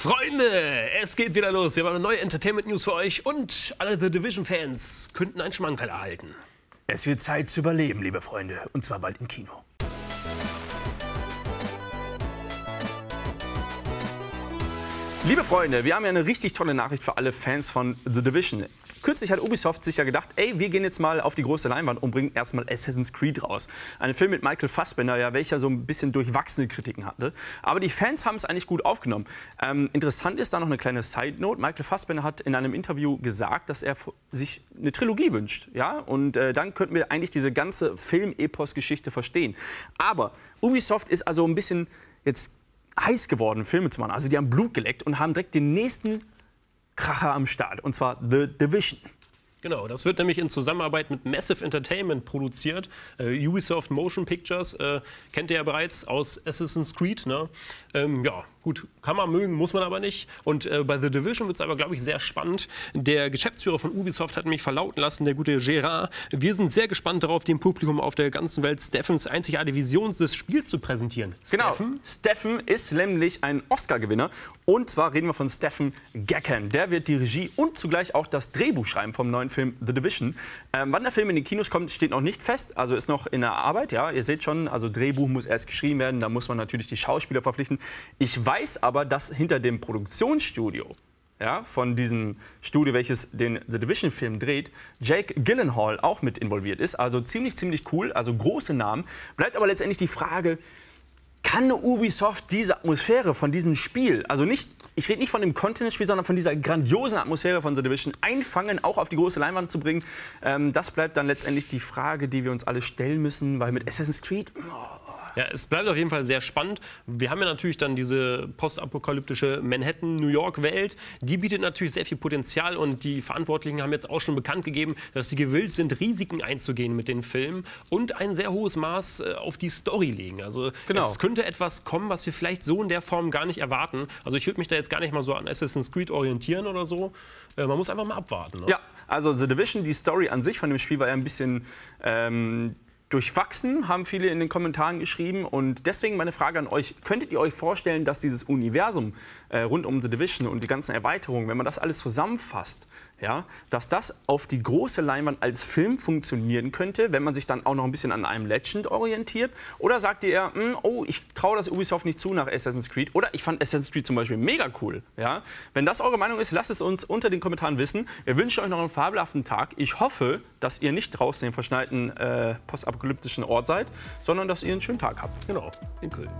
Freunde, es geht wieder los. Wir haben eine neue Entertainment-News für euch und alle The Division-Fans könnten einen Schmankerl erhalten. Es wird Zeit zu überleben, liebe Freunde, und zwar bald im Kino. Liebe Freunde, wir haben ja eine richtig tolle Nachricht für alle Fans von The Division. Kürzlich hat Ubisoft sich ja gedacht, ey, wir gehen jetzt mal auf die große Leinwand und bringen erstmal Assassin's Creed raus. Ein Film mit Michael Fassbender, ja, welcher so ein bisschen durchwachsene Kritiken hatte. Aber die Fans haben es eigentlich gut aufgenommen. Ähm, interessant ist da noch eine kleine Side-Note. Michael Fassbender hat in einem Interview gesagt, dass er sich eine Trilogie wünscht. Ja? Und äh, dann könnten wir eigentlich diese ganze Film-Epos-Geschichte verstehen. Aber Ubisoft ist also ein bisschen jetzt heiß geworden, Filme zu machen. Also die haben Blut geleckt und haben direkt den nächsten Kracher am Start. Und zwar The Division. Genau, das wird nämlich in Zusammenarbeit mit Massive Entertainment produziert. Äh, Ubisoft Motion Pictures äh, kennt ihr ja bereits aus Assassin's Creed. Ne? Ähm, ja, gut, kann man mögen, muss man aber nicht. Und äh, bei The Division wird es aber, glaube ich, sehr spannend. Der Geschäftsführer von Ubisoft hat mich verlauten lassen, der gute Gerard. Wir sind sehr gespannt darauf, dem Publikum auf der ganzen Welt Steffens einzigartige Vision des Spiels zu präsentieren. Genau, Steffen, Steffen ist nämlich ein Oscar-Gewinner. Und zwar reden wir von Steffen Gecken. Der wird die Regie und zugleich auch das Drehbuch schreiben vom neuen Film The Division. Ähm, wann der Film in die Kinos kommt, steht noch nicht fest. Also ist noch in der Arbeit. Ja, ihr seht schon, also Drehbuch muss erst geschrieben werden. Da muss man natürlich die Schauspieler verpflichten. Ich weiß aber, dass hinter dem Produktionsstudio ja, von diesem Studio, welches den The Division-Film dreht, Jake Gyllenhaal auch mit involviert ist. Also ziemlich, ziemlich cool, also große Namen. Bleibt aber letztendlich die Frage, kann Ubisoft diese Atmosphäre von diesem Spiel, also nicht, ich rede nicht von dem Content-Spiel, sondern von dieser grandiosen Atmosphäre von The Division einfangen, auch auf die große Leinwand zu bringen, ähm, das bleibt dann letztendlich die Frage, die wir uns alle stellen müssen, weil mit Assassin's Creed, oh, ja, es bleibt auf jeden Fall sehr spannend. Wir haben ja natürlich dann diese postapokalyptische Manhattan-New York-Welt. Die bietet natürlich sehr viel Potenzial und die Verantwortlichen haben jetzt auch schon bekannt gegeben, dass sie gewillt sind, Risiken einzugehen mit den Filmen und ein sehr hohes Maß äh, auf die Story legen. Also genau. es könnte etwas kommen, was wir vielleicht so in der Form gar nicht erwarten. Also ich würde mich da jetzt gar nicht mal so an Assassin's Creed orientieren oder so. Äh, man muss einfach mal abwarten. Ne? Ja, also The Division, die Story an sich von dem Spiel war ja ein bisschen ähm, durchwachsen, haben viele in den Kommentaren geschrieben. Und deswegen meine Frage an euch, könntet ihr euch vorstellen, dass dieses Universum äh, rund um The Division und die ganzen Erweiterungen, wenn man das alles zusammenfasst, ja, dass das auf die große Leinwand als Film funktionieren könnte, wenn man sich dann auch noch ein bisschen an einem Legend orientiert? Oder sagt ihr eher, hm, oh, ich traue das Ubisoft nicht zu nach Assassin's Creed? Oder ich fand Assassin's Creed zum Beispiel mega cool. Ja? Wenn das eure Meinung ist, lasst es uns unter den Kommentaren wissen. Wir wünschen euch noch einen fabelhaften Tag. Ich hoffe, dass ihr nicht draußen im verschneiten äh, postapokalyptischen Ort seid, sondern dass ihr einen schönen Tag habt. Genau, in Köln.